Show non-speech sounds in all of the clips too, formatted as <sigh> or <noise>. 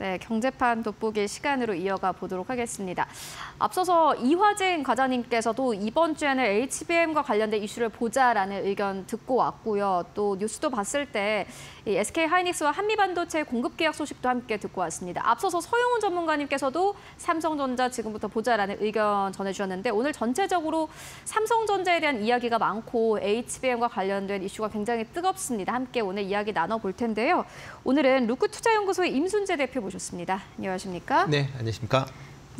네, 경제판 돋보기 시간으로 이어가 보도록 하겠습니다. 앞서서 이화진 과장님께서도 이번 주에는 HBM과 관련된 이슈를 보자라는 의견 듣고 왔고요. 또 뉴스도 봤을 때 SK 하이닉스와 한미반도체 공급 계약 소식도 함께 듣고 왔습니다. 앞서서 서영훈 전문가님께서도 삼성전자 지금부터 보자라는 의견 전해주셨는데 오늘 전체적으로 삼성전자에 대한 이야기가 많고 HBM과 관련된 이슈가 굉장히 뜨겁습니다. 함께 오늘 이야기 나눠볼 텐데요. 오늘은 루크투자연구소의 임순재 대표 모셨습니다. 안녕하십니까? 네, 안녕하십니까?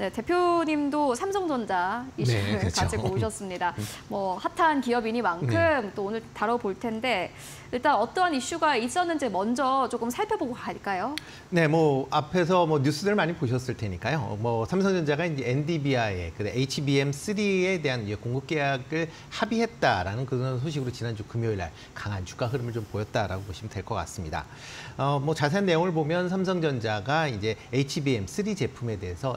네, 대표님도 삼성전자 이슈를 네, 그렇죠. <laughs> 가지고 오셨습니다. 뭐 핫한 기업이니만큼 네. 또 오늘 다뤄볼 텐데 일단 어떠한 이슈가 있었는지 먼저 조금 살펴보고 갈까요? 네, 뭐 앞에서 뭐 뉴스들 많이 보셨을 테니까요. 뭐 삼성전자가 이제 NDVI의 그 HBM3에 대한 이제 공급 계약을 합의했다라는 그런 소식으로 지난주 금요일 날 강한 주가 흐름을 좀 보였다라고 보시면 될 것 같습니다. 어, 뭐 자세한 내용을 보면 삼성전자가 이제 HBM3 제품에 대해서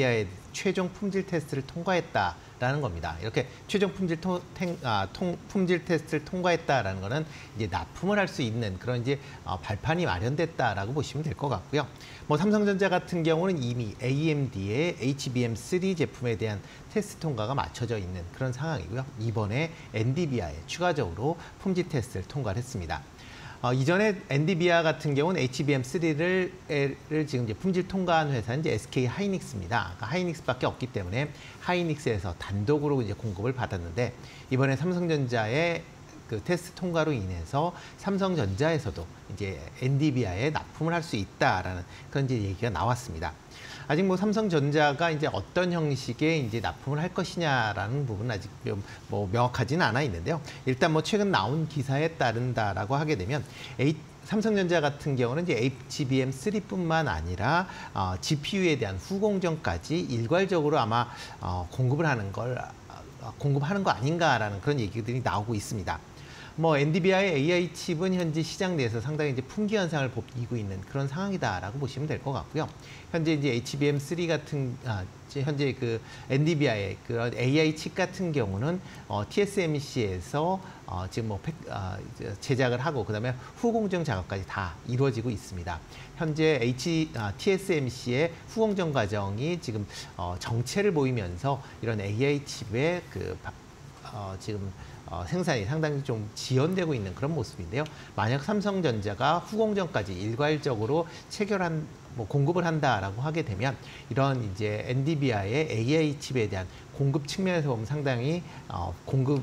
NDVI의 최종 품질 테스트를 통과했다. 라는 겁니다. 이렇게 최종 품질 토, 탱, 아, 통, 품질 테스트를 통과했다라는 거는 이제 납품을 할 수 있는 그런 이제 어, 발판이 마련됐다라고 보시면 될 것 같고요. 뭐 삼성전자 같은 경우는 이미 AMD의 HBM3 제품에 대한 테스트 통과가 맞춰져 있는 그런 상황이고요. 이번에 NDVI에 추가적으로 품질 테스트를 통과를 했습니다. 어, 이전에 엔디비아 같은 경우는 HBM3를 를 지금 이제 품질 통과한 회사는 이제 SK 하이닉스입니다. 그러니까 하이닉스밖에 없기 때문에 하이닉스에서 단독으로 이제 공급을 받았는데 이번에 삼성전자의 그 테스트 통과로 인해서 삼성전자에서도 이제 엔디비아에 납품을 할 수 있다라는 그런 이제 얘기가 나왔습니다. 아직 뭐 삼성전자가 이제 어떤 형식의 이제 납품을 할 것이냐라는 부분은 아직 좀뭐 명확하지는 않아 있는데요. 일단 뭐 최근 나온 기사에 따른다라고 하게 되면 A, 삼성전자 같은 경우는 이제 HBM3뿐만 아니라 어, GPU에 대한 후공정까지 일괄적으로 아마 어, 공급을 하는 걸 어, 공급하는 거 아닌가라는 그런 얘기들이 나오고 있습니다. 뭐 NDVI의 AI 칩은 현재 시장 내에서 상당히 이제 품귀 현상을 보이고 있는 그런 상황이다라고 보시면 될 것 같고요. 현재 이제 HBM3 같은 아, 현재 그 NDVI의 그런 AI 칩 같은 경우는 어, TSMC에서 어, 지금 뭐 팩, 어, 제작을 하고 그다음에 후공정 작업까지 다 이루어지고 있습니다. 현재 H, 아, TSMC의 후공정 과정이 지금 어, 정체를 보이면서 이런 AI 칩의 그 어, 지금 어, 생산이 상당히 좀 지연되고 있는 그런 모습인데요. 만약 삼성전자가 후공정까지 일괄적으로 체결한 뭐 공급을 한다라고 하게 되면 이런 이제 엔디비아의 AI 칩에 대한 공급 측면에서 보면 상당히 어, 공급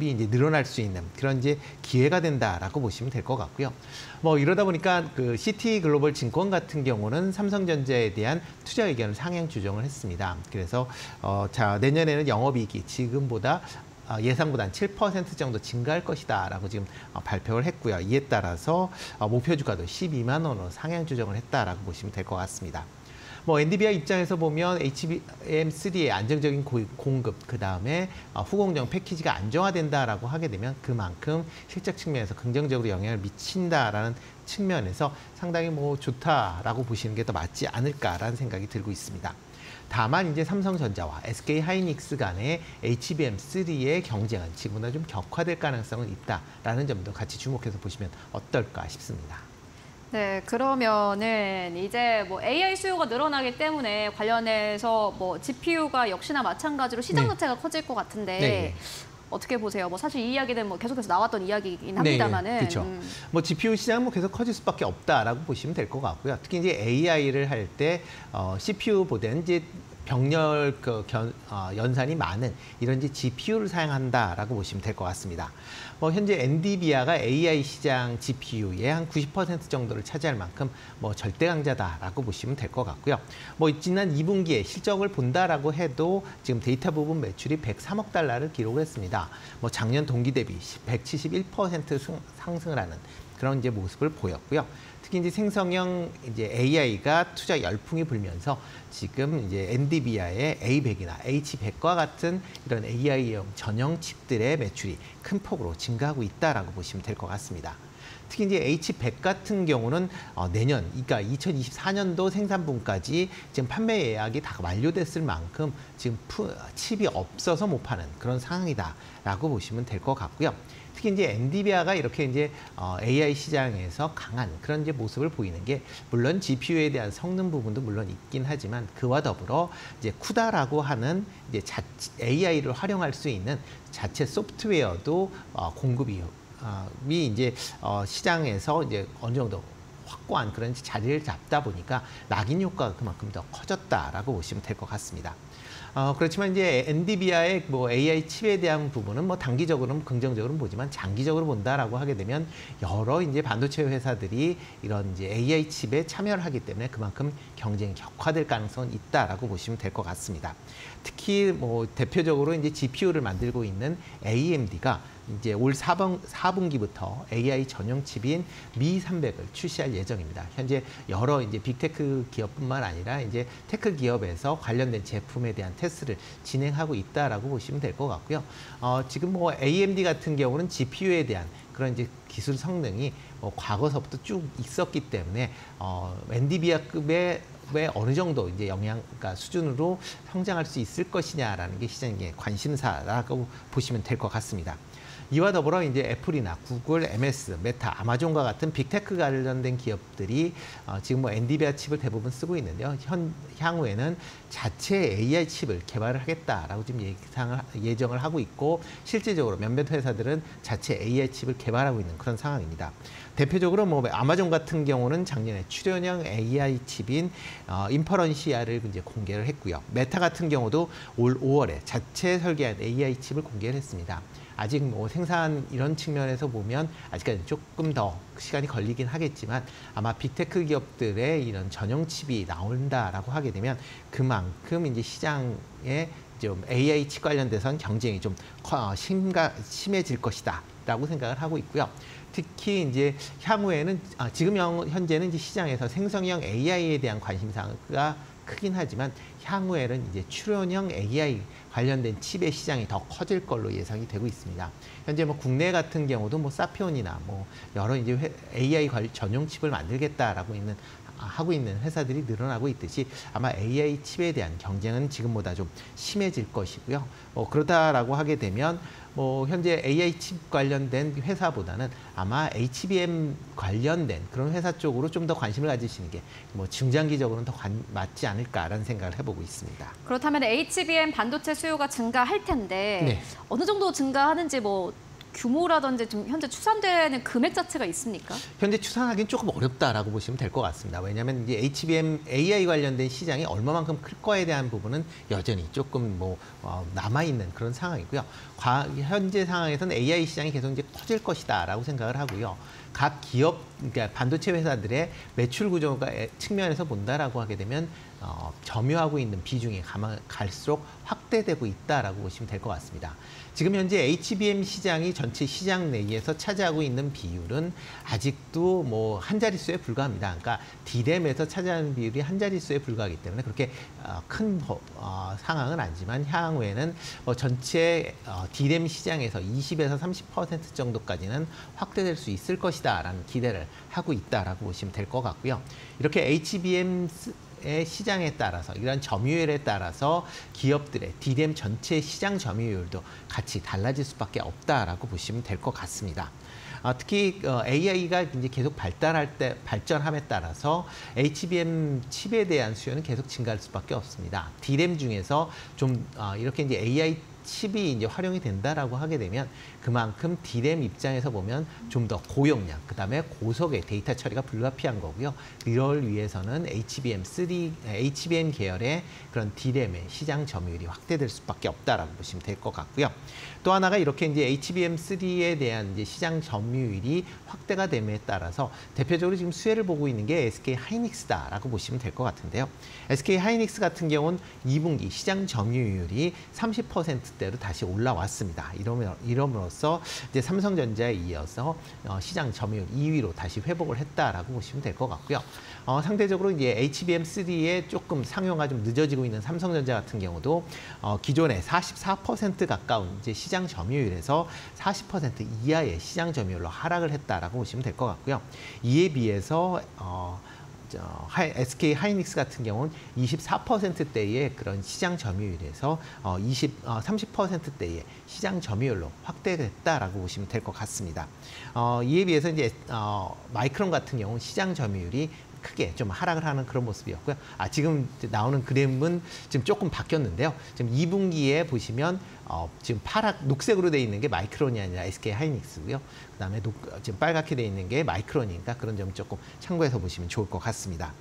이 이제 늘어날 수 있는 그런 이제 기회가 된다라고 보시면 될 것 같고요. 뭐 이러다 보니까 그 CT 글로벌 증권 같은 경우는 삼성전자에 대한 투자 의견을 상향 조정을 했습니다. 그래서 어, 자 내년에는 영업이익이 지금보다 어, 예상보다 한 7% 정도 증가할 것이다라고 지금 어, 발표를 했고요. 이에 따라서 어, 목표 주가도 12만 원으로 상향 조정을 했다라고 보시면 될 것 같습니다. 뭐 엔디비아 입장에서 보면 HBM3의 안정적인 공급 그 다음에 후공정 패키지가 안정화된다라고 하게 되면 그만큼 실적 측면에서 긍정적으로 영향을 미친다라는 측면에서 상당히 뭐 좋다라고 보시는 게 더 맞지 않을까라는 생각이 들고 있습니다. 다만 이제 삼성전자와 SK 하이닉스 간의 HBM3의 경쟁은 지금보다 좀 격화될 가능성은 있다라는 점도 같이 주목해서 보시면 어떨까 싶습니다. 네, 그러면은 이제 뭐 AI 수요가 늘어나기 때문에 관련해서 뭐 GPU가 역시나 마찬가지로 시장 네. 자체가 커질 것 같은데 네. 어떻게 보세요? 뭐 사실 이 이야기는 뭐 계속해서 나왔던 이야기이긴 네, 합니다만은. 네, 그렇죠. 음. 뭐 GPU 시장은 뭐 계속 커질 수밖에 없다라고 보시면 될 것 같고요. 특히 이제 AI를 할 때 어, CPU보다는 이제 병렬 그 견, 어, 연산이 많은 이런 이제 GPU를 사용한다라고 보시면 될 것 같습니다. 뭐 현재 엔디비아가 AI 시장 GPU의 한 90% 정도를 차지할 만큼 뭐 절대 강자다라고 보시면 될 것 같고요. 뭐 지난 2분기에 실적을 본다라고 해도 지금 데이터 부분 매출이 103억 달러를 기록을 했습니다. 뭐 작년 동기 대비 171% 상승을 하는 그런 이제 모습을 보였고요. 특히 이제 생성형 이제 AI가 투자 열풍이 불면서 지금 이제 엔디비아의 A100이나 H100과 같은 이런 AI용 전용 칩들의 매출이 큰 폭으로 증가하고 있다라고 보시면 될 것 같습니다. 특히 이제 H100 같은 경우는 어, 내년, 그러니까 2024년도 생산분까지 지금 판매 예약이 다 완료됐을 만큼 지금 푸, 칩이 없어서 못 파는 그런 상황이다라고 보시면 될 것 같고요. 특히 이제 엔디비아가 이렇게 이제 어, AI 시장에서 강한 그런 이제 모습을 보이는 게 물론 GPU에 대한 성능 부분도 물론 있긴 하지만 그와 더불어 이제 쿠다라고 하는 이제 자, AI를 활용할 수 있는 자체 소프트웨어도 어, 공급이 어, 이 이제 어, 시장에서 이제 어느 정도 확고한 그런 자리를 잡다 보니까 낙인 효과가 그만큼 더 커졌다라고 보시면 될 것 같습니다. 어, 그렇지만 이제 엔디비아의 뭐 AI 칩에 대한 부분은 뭐 단기적으로는 긍정적으로 보지만 장기적으로 본다라고 하게 되면 여러 이제 반도체 회사들이 이런 이제 AI 칩에 참여를 하기 때문에 그만큼 경쟁이 격화될 가능성은 있다라고 보시면 될 것 같습니다. 특히 뭐 대표적으로 이제 GPU를 만들고 있는 AMD가 이제 올 4분, 4분기부터 AI 전용 칩인 MI 300을 출시할 예정입니다. 현재 여러 이제 빅테크 기업뿐만 아니라 이제 테크 기업에서 관련된 제품에 대한 테스트를 진행하고 있다라고 보시면 될 것 같고요. 어, 지금 뭐 AMD 같은 경우는 GPU에 대한 그런 이제 기술 성능이 뭐 과거서부터 쭉 있었기 때문에 어, 엔디비아급의 왜 어느 정도 이제 역량 그러니까 수준으로 성장할 수 있을 것이냐라는 게 시장의 관심사라고 보시면 될 것 같습니다. 이와 더불어 이제 애플이나 구글, MS, 메타, 아마존과 같은 big tech 관련된 기업들이 어, 지금 뭐 엔디비아 칩을 대부분 쓰고 있는데요. 현 향후에는 자체 AI 칩을 개발을 하겠다라고 지금 예상을 예정을 하고 있고 실질적으로 몇몇 회사들은 자체 AI 칩을 개발하고 있는 그런 상황입니다. 대표적으로 뭐 아마존 같은 경우는 작년에 추론형 AI 칩인 어, 인퍼런시아를 이제 공개를 했고요. 메타 같은 경우도 올 5월에 자체 설계한 AI 칩을 공개를 했습니다. 아직 뭐 생산 이런 측면에서 보면 아직까지 조금 더 시간이 걸리긴 하겠지만 아마 big tech 기업들의 이런 전용 칩이 나온다라고 하게 되면 그만큼 이제 시장에 좀 AI 칩 관련돼서는 경쟁이 좀 심가, 심해질 것이다라고 생각을 하고 있고요. 특히 이제 향후에는 아, 지금 현재는 이제 시장에서 생성형 AI에 대한 관심사가 크긴 하지만 향후에는 이제 출연형 AI 관련된 칩의 시장이 더 커질 걸로 예상이 되고 있습니다. 현재 뭐 국내 같은 경우도 뭐 사피온이나 뭐 여러 이제 AI 전용 칩을 만들겠다라고 있는 하고 있는 회사들이 늘어나고 있듯이 아마 AI 칩에 대한 경쟁은 지금보다 좀 심해질 것이고요. 뭐 그렇다라고 하게 되면 뭐 현재 AI 칩 관련된 회사보다는 아마 HBM 관련된 그런 회사 쪽으로 좀 더 관심을 가지시는 게 뭐 중장기적으로는 더 관, 맞지 않을까라는 생각을 해보고 있습니다. 그렇다면 HBM 반도체 수요가 증가할 텐데 네. 어느 정도 증가하는지 뭐 규모라든지 좀 현재 추산되는 금액 자체가 있습니까? 현재 추산하기는 조금 어렵다라고 보시면 될 것 같습니다. 왜냐하면 이제 HBM AI 관련된 시장이 얼마만큼 클 거에 대한 부분은 여전히 조금 뭐 어, 남아 있는 그런 상황이고요. 과, 현재 상황에서는 AI 시장이 계속 이제 커질 것이다라고 생각을 하고요. 각 기업, 그러니까 반도체 회사들의 매출 구조가 측면에서 본다라고 하게 되면 어, 점유하고 있는 비중이 가만 갈수록 확대되고 있다라고 보시면 될 것 같습니다. 지금 현재 HBM 시장이 전체 시장 내에서 차지하고 있는 비율은 아직도 뭐 한 자릿수에 불과합니다. 그러니까 D램에서 차지하는 비율이 한 자릿수에 불과하기 때문에 그렇게 어, 큰 어, 상황은 아니지만 향후에는 뭐 전체 어, D램 시장에서 20에서 30% 정도까지는 확대될 수 있을 것이다라는 기대를 하고 있다라고 보시면 될 것 같고요. 이렇게 HBM 의 시장에 따라서 이런 점유율에 따라서 기업들의 디램 전체 시장 점유율도 같이 달라질 수밖에 없다라고 보시면 될 것 같습니다. 어, 특히 어, AI가 이제 계속 발달할 때 발전함에 따라서 HBM 칩에 대한 수요는 계속 증가할 수밖에 없습니다. 디램 중에서 좀 어, 이렇게 이제 AI 칩이 이제 활용이 된다라고 하게 되면 그만큼 디램 입장에서 보면 좀 더 고용량, 그 다음에 고속의 데이터 처리가 불가피한 거고요. 이걸 위해서는 HBM3, HBM 계열의 그런 디램의 시장 점유율이 확대될 수밖에 없다라고 보시면 될 것 같고요. 또 하나가 이렇게 이제 HBM3에 대한 이제 시장 점유율이 확대가 됨에 따라서 대표적으로 지금 수혜를 보고 있는 게 SK 하이닉스다라고 보시면 될 것 같은데요. SK 하이닉스 같은 경우는 2분기 시장 점유율이 30% 대로 다시 올라왔습니다. 이러면 이러므로써 이제 삼성전자에 이어서 어, 시장 점유율 2위로 다시 회복을 했다라고 보시면 될 것 같고요. 어, 상대적으로 이제 HBM3에 조금 상용화 좀 늦어지고 있는 삼성전자 같은 경우도 어, 기존에 44% 가까운 이제 시장 점유율에서 40% 이하의 시장 점유율로 하락을 했다라고 보시면 될 것 같고요. 이에 비해서 어, SK 하이닉스 같은 경우는 24%대의 그런 시장 점유율에서 어, 20, 어, 30%대의 시장 점유율로 확대됐다라고 보시면 될 것 같습니다. 어, 이에 비해서 이제 어, 마이크론 같은 경우는 시장 점유율이 크게 좀 하락을 하는 그런 모습이었고요. 아 지금 나오는 그림은 지금 조금 바뀌었는데요. 지금 2분기에 보시면 어, 지금 파랗 녹색으로 돼 있는 게 마이크론이 아니라 SK 하이닉스고요. 그다음에 녹, 지금 빨갛게 돼 있는 게 마이크론이니까 그런 점 조금 참고해서 보시면 좋을 것 같습니다.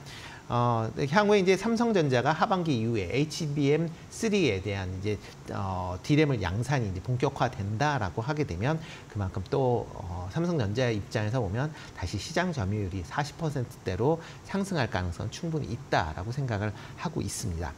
어, 향후에 이제 삼성전자가 하반기 이후에 HBM3에 대한 이제 어, D램을 양산이 이제 본격화된다라고 하게 되면 그만큼 또 어, 삼성전자의 입장에서 보면 다시 시장 점유율이 40%대로 상승할 가능성은 충분히 있다라고 생각을 하고 있습니다.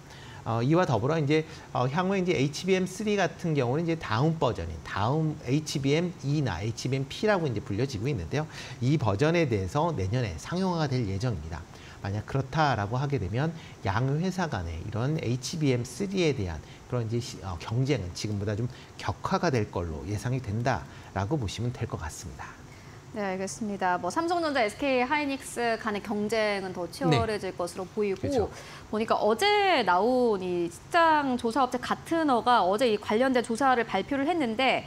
어, 이와 더불어 이제 어, 향후에 이제 HBM3 같은 경우는 이제 다음 버전인 다음 HBM2나 HBM-P라고 이제 불려지고 있는데요. 이 버전에 대해서 내년에 상용화가 될 예정입니다. 만약 그렇다라고 하게 되면 양 회사 간의 이런 HBM3에 대한 그런 이제 시, 어, 경쟁은 지금보다 좀 격화가 될 걸로 예상이 된다라고 보시면 될 것 같습니다. 네, 알겠습니다. 뭐 삼성전자, SK 하이닉스 간의 경쟁은 더 치열해질 것으로 보이고 네. 그렇죠. 보니까 어제 나온 이 시장 조사업체 가트너가 어제 이 관련된 조사를 발표를 했는데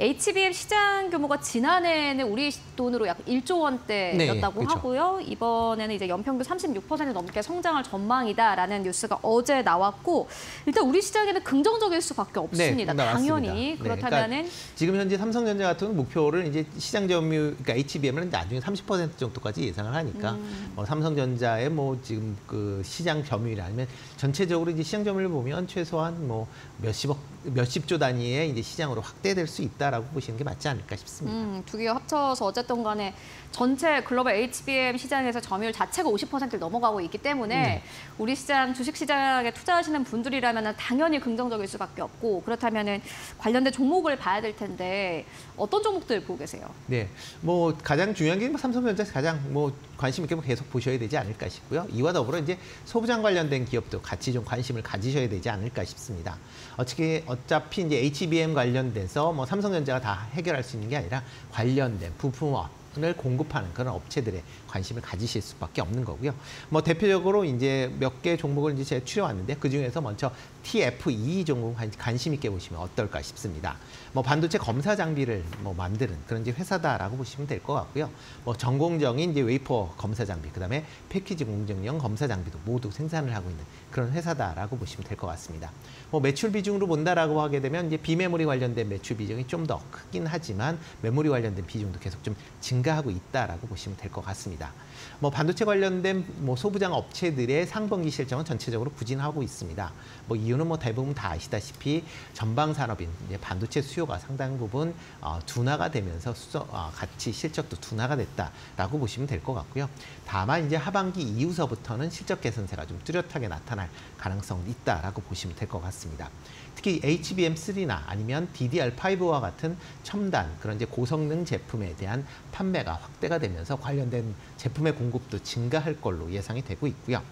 HBM 시장 규모가 지난해에는 우리 돈으로 약 1조 원대였다고 네. 하고요. 이번에는 이제 연평균 36% 넘게 성장할 전망이다라는 뉴스가 어제 나왔고 일단 우리 시장에는 긍정적일 수밖에 없습니다. 네, 당연히 맞습니다. 네, 그렇다면은 지금 현재 삼성전자 같은 목표를 이제 시장 점유, 그러니까 HBM을 나중에 30% 정도까지 예상을 하니까 음. 어, 삼성전자의 뭐 지금 그 시장 점유율 아니면 전체적으로 이제 시장 점유율 보면 최소한 뭐 몇십억, 몇십조 단위의 이제 시장으로 확대될 수 있다 라고 보시는 게 맞지 않을까 싶습니다. 음, 두 개가 합쳐서 어쨌든 간에 전체 글로벌 HBM 시장에서 점유율 자체가 50%를 넘어가고 있기 때문에 네. 우리 시장 주식 시장에 투자하시는 분들이라면 당연히 긍정적일 수밖에 없고 그렇다면은 관련된 종목을 봐야 될 텐데 어떤 종목들 보고 계세요? 네, 뭐 가장 중요한 게뭐 삼성전자에서 가장 뭐 관심 있게 계속 보셔야 되지 않을까 싶고요. 이와 더불어 이제 소부장 관련된 기업도 같이 좀 관심을 가지셔야 되지 않을까 싶습니다. 어떻게 어차피 이제 HBM 관련돼서 뭐 삼성전자 가 다 해결할 수 있는 게 아니라 관련된 부품업 을 공급하는 그런 업체들의 관심을 가지실 수밖에 없는 거고요. 뭐 대표적으로 이제 몇 개 종목을 이제 제가 추려왔는데 그 중에서 먼저 TFE 종목 관- 관심 있게 보시면 어떨까 싶습니다. 뭐 반도체 검사 장비를 뭐 만드는 그런 이제 회사다라고 보시면 될 것 같고요. 뭐 전공정인 이제 웨이퍼 검사 장비, 그다음에 패키지 공정용 검사 장비도 모두 생산을 하고 있는 그런 회사다라고 보시면 될 것 같습니다. 뭐 매출 비중으로 본다라고 하게 되면 이제 비메모리 관련된 매출 비중이 좀 더 크긴 하지만 메모리 관련된 비중도 계속 좀 증가하고 있다라고 보시면 될 것 같습니다. 뭐 반도체 관련된 뭐 소부장 업체들의 상반기 실적은 전체적으로 부진하고 있습니다. 뭐 이유는 뭐 대부분 다 아시다시피 전방 산업인 이제 반도체 수요가 상당 부분 어, 둔화가 되면서 수저, 어, 같이 실적도 둔화가 됐다라고 보시면 될 것 같고요. 다만 이제 하반기 이후서부터는 실적 개선세가 좀 뚜렷하게 나타날 가능성은 있다라고 보시면 될 것 같습니다. 특히 HBM3나 아니면 DDR5와 같은 첨단 그런 이제 고성능 제품에 대한 판매가 확대가 되면서 관련된 제품의 공급도 증가할 걸로 예상이 되고 있고요.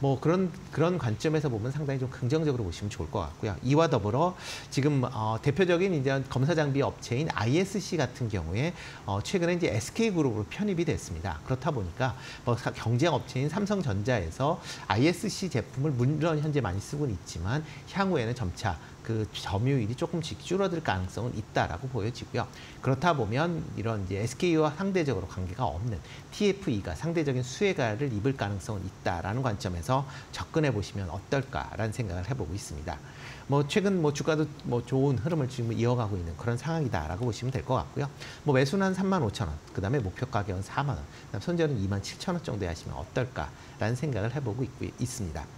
뭐 그런 그런 관점에서 보면 상당히 좀 긍정적으로 보시면 좋을 것 같고요. 이와 더불어 지금 어, 대표적인 이제 검사 장비 업체인 ISC 같은 경우에 어, 최근에 이제 SK 그룹으로 편입이 됐습니다. 그렇다 보니까 뭐 사- 경쟁 업체인 삼성전자에서 ISC 제품을 물론 현재 많이 쓰고는 있지만 향후에는 점차 그 점유율이 조금씩 줄어들 가능성은 있다라고 보여지고요. 그렇다 보면 이런 이제 SK와 상대적으로 관계가 없는 TFE가 상대적인 수혜가를 입을 가능성은 있다라는 관점에서 접근해 보시면 어떨까라는 생각을 해보고 있습니다. 뭐 최근 뭐 주가도 뭐 좋은 흐름을 지금 이어가고 있는 그런 상황이다라고 보시면 될 것 같고요. 뭐 매수는 한 3만 5천 원, 그다음에 목표 가격은 4만 원, 그다음 손절은 2만 7천 원 정도에 하시면 어떨까라는 생각을 해보고 있고 있습니다.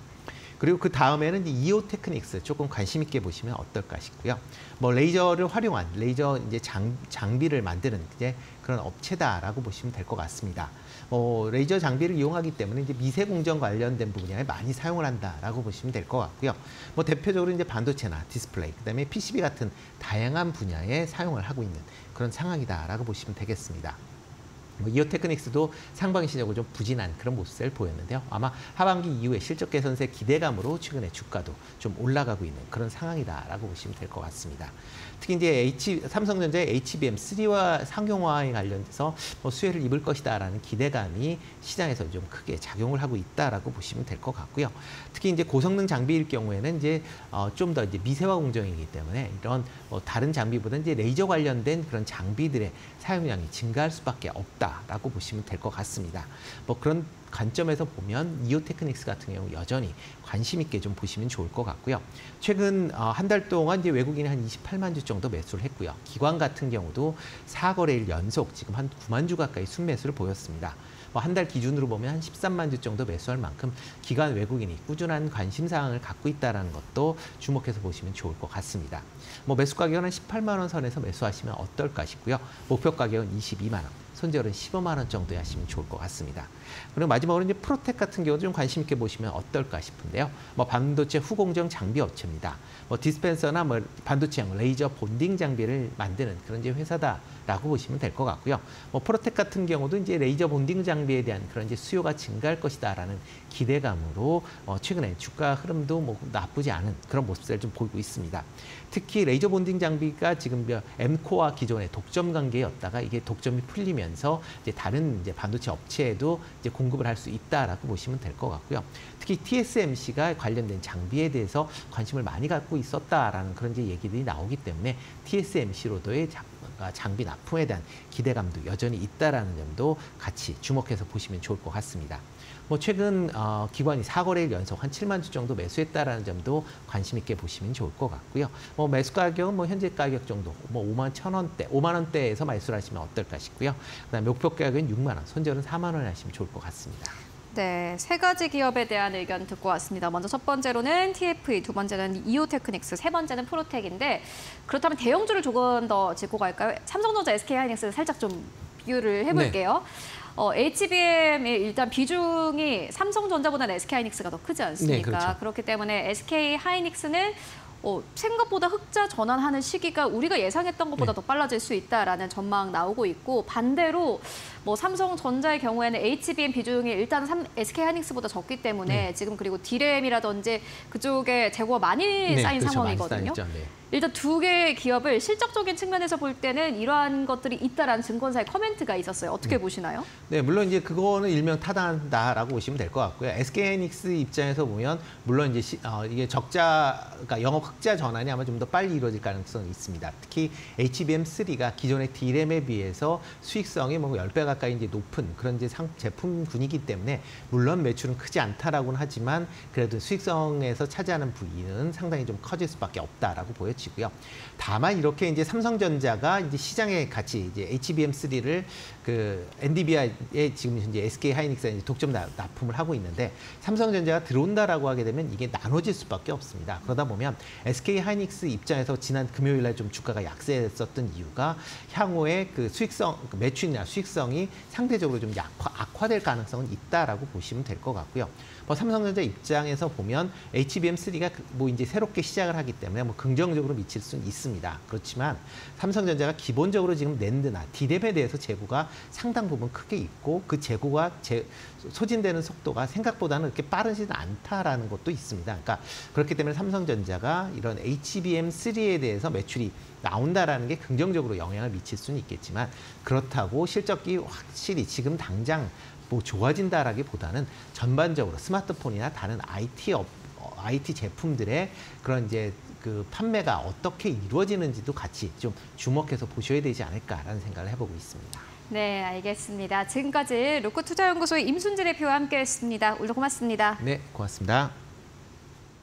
그리고 그 다음에는 이오 테크닉스 조금 관심 있게 보시면 어떨까 싶고요. 뭐 레이저를 활용한 레이저 이제 장, 장비를 만드는 이제 그런 업체다라고 보시면 될 것 같습니다. 뭐 레이저 장비를 이용하기 때문에 이제 미세 공정 관련된 분야에 많이 사용을 한다라고 보시면 될 것 같고요. 뭐 대표적으로 이제 반도체나 디스플레이, 그다음에 PCB 같은 다양한 분야에 사용을 하고 있는 그런 상황이다라고 보시면 되겠습니다. 뭐 이오 테크닉스도 상반기 실적으로 좀 부진한 그런 모습을 보였는데요. 아마 하반기 이후에 실적 개선세 기대감으로 최근에 주가도 좀 올라가고 있는 그런 상황이다라고 보시면 될 것 같습니다. 특히 이제 H, 삼성전자의 HBM3와 상용화에 관련돼서 뭐 수혜를 입을 것이다라는 기대감이 시장에서 좀 크게 작용을 하고 있다라고 보시면 될 것 같고요. 특히 이제 고성능 장비일 경우에는 이제 어, 좀 더 이제 미세화 공정이기 때문에 이런 뭐 다른 장비보다 이제 레이저 관련된 그런 장비들의 사용량이 증가할 수밖에 없다라고 보시면 될 것 같습니다. 뭐 그런 관점에서 보면 이오 테크닉스 같은 경우 여전히 관심 있게 좀 보시면 좋을 것 같고요. 최근 어, 한달 동안 이제 외국인이 한 28만 주 정도 매수를 했고요. 기관 같은 경우도 4거래일 연속 지금 한 9만 주 가까이 순매수를 보였습니다. 뭐 한 달 기준으로 보면 한 13만 주 정도 매수할 만큼 기관 외국인이 꾸준한 관심 사항을 갖고 있다는 것도 주목해서 보시면 좋을 것 같습니다. 뭐 매수 가격은 한 18만 원 선에서 매수하시면 어떨까 싶고요. 목표 가격은 22만 원. 손절은 15만 원 정도에 하시면 좋을 것 같습니다. 그리고 마지막으로 이제 프로텍 같은 경우도 좀 관심 있게 보시면 어떨까 싶은데요. 뭐 반도체 후공정 장비 업체입니다. 뭐 dispenser나 뭐 반도체용 레이저 bonding 장비를 만드는 그런 이제 회사다라고 보시면 될 것 같고요. 뭐 프로텍 같은 경우도 이제 레이저 bonding 장비에 대한 그런 이제 수요가 증가할 것이다라는 기대감으로 어 최근에 주가 흐름도 뭐 나쁘지 않은 그런 모습을 좀 보이고 있습니다. 특히 레이저 bonding 장비가 지금 앰코와 기존의 독점 관계였다가 이게 독점이 풀리면서 이제 다른 이제 반도체 업체에도 이제 공급을 할 수 있다라고 보시면 될 것 같고요. 특히 TSMC가 관련된 장비에 대해서 관심을 많이 갖고 있었다라는 그런 이제 얘기들이 나오기 때문에 TSMC로도의 장비 납품에 대한 기대감도 여전히 있다라는 점도 같이 주목해서 보시면 좋을 것 같습니다. 뭐 최근 어, 기관이 4거래일 연속 한 7만 주 정도 매수했다라는 점도 관심 있게 보시면 좋을 것 같고요. 뭐 매수 가격은 뭐 현재 가격 정도 뭐 5만 천 원대, 5만 원대에서 매수를 하시면 어떨까 싶고요. 그다음 목표 가격은 6만 원, 손절은 4만 원에 하시면 좋을 것 같습니다. 네, 세 가지 기업에 대한 의견 듣고 왔습니다. 먼저 첫 번째로는 TFE, 두 번째는 이오테크닉스, 세 번째는 프로텍인데 그렇다면 대형주를 조금 더 짚고 갈까요? 삼성전자, SK하이닉스 살짝 좀 비교를 해볼게요. 어, HBM의 일단 비중이 삼성전자보다는 SK하이닉스가 더 크지 않습니까? 네, 그렇죠. 그렇기 때문에 SK하이닉스는 어, 생각보다 흑자 전환하는 시기가 우리가 예상했던 것보다 네. 더 빨라질 수 있다라는 전망 나오고 있고 반대로 뭐 삼성전자의 경우에는 HBM 비중이 일단 삼, SK하이닉스보다 적기 때문에 네. 지금 그리고 D램이라든지 그쪽에 재고가 많이 쌓인 그렇죠. 많이 상황이거든요. 쌓였죠. 네. 일단 두 개의 기업을 실적적인 측면에서 볼 때는 이러한 것들이 있다라는 증권사의 커멘트가 있었어요. 어떻게 보시나요? 네, 물론 이제 그거는 일명 타당하다라고 보시면 될 것 같고요. SK하이닉스 입장에서 보면 물론 이제 시, 어, 이게 적자, 그러니까 영업 흑자 전환이 아마 좀 더 빨리 이루어질 가능성이 있습니다. 특히 HBM3가 기존의 D램에 비해서 수익성이 뭐 10배 가 까이 이제 높은 그런 이제 상, 제품군이기 때문에 물론 매출은 크지 않다라고는 하지만 그래도 수익성에서 차지하는 부위는 상당히 좀 커질 수밖에 없다라고 보여지고요. 다만 이렇게 이제 삼성전자가 이제 시장에 같이 이제 HBM3를 그 NDBI에 지금 현재 SK 하이닉스가 이제 독점 나- 납품을 하고 있는데 삼성전자가 들어온다라고 하게 되면 이게 나눠질 수밖에 없습니다. 그러다 보면 SK 하이닉스 입장에서 지난 금요일 날 좀 주가가 약세했었던 이유가 향후에 그 수익성 그 매출이나 수익성이 상대적으로 좀 약화 악화될 가능성은 있다라고 보시면 될 것 같고요. 뭐 삼성전자 입장에서 보면 HBM3가 뭐 이제 새롭게 시작을 하기 때문에 뭐 긍정적으로 미칠 수는 있습니다. 그렇지만 삼성전자가 기본적으로 지금 낸드나 D램에 대해서 재고가 상당 부분 크게 있고 그 재고가 재, 소진되는 속도가 생각보다는 그렇게 빠르지는 않다라는 것도 있습니다. 그러니까 그렇기 때문에 삼성전자가 이런 HBM3에 대해서 매출이 나온다라는 게 긍정적으로 영향을 미칠 수는 있겠지만 그렇다고 실적이 확실히 지금 당장 뭐 좋아진다라기보다는 전반적으로 스마트폰이나 다른 IT 업 어, IT 제품들의 그런 이제 그 판매가 어떻게 이루어지는지도 같이 좀 주목해서 보셔야 되지 않을까라는 생각을 해보고 있습니다. 네, 알겠습니다. 지금까지 로코 투자연구소의 임순재 대표와 함께했습니다. 오늘 고맙습니다. 네, 고맙습니다.